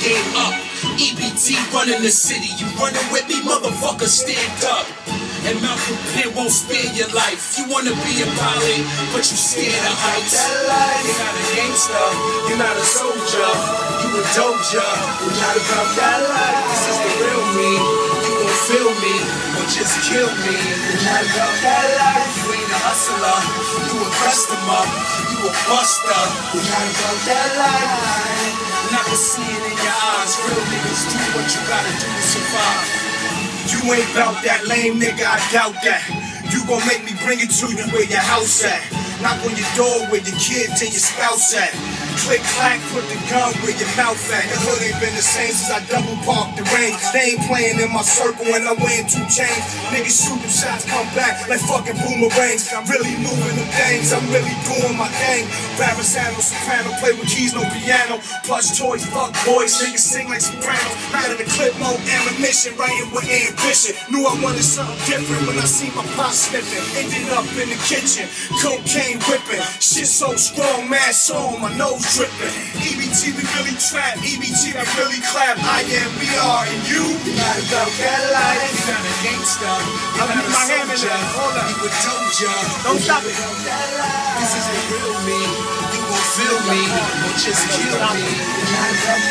game up. EBT running the city. You running with me, motherfucker, stand up. And Malcolm Penn won't spare your life. You wanna be a pilot, but you scared of heights. You're not a gangster, you're not a soldier, you a doja. We're not about that life, this is the real me. You gon' feel me, or just kill me. We're not about that life, You ain't a hustler, you a customer, you a buster. we're not about that life. And I can gotta do to survive. You ain't bout that lame nigga, I doubt that. You gon' make me bring it to you where your house at. Knock on your door where your kids and your spouse at. Click clack, put the gun where your mouth at. The hood ain't been the same since I double parked the range. They ain't playing in my circle when I wearing two chains. Niggas shooting shots, come back like fucking boomerangs. I'm really moving them things, I'm really doing my thing. Barisano, soprano, play with keys, no piano. Plus toys, fuck boys, niggas sing like sopranos. Not in the clip mode, ammunition, writing with ambition. Knew I wanted something different when I see my pop sniffing. Ended up in the kitchen, cocaine whipping. Shit so strong, mask on, my nose dripping. EBT, we really trap. EBT, we really clap. I am, we are, and you. About that life. You're not a gangster, you're I'll not a my hand in soldier. Hold up. you a doja. Don't stop it. This is the real me. You gon' feel me, or just kill me.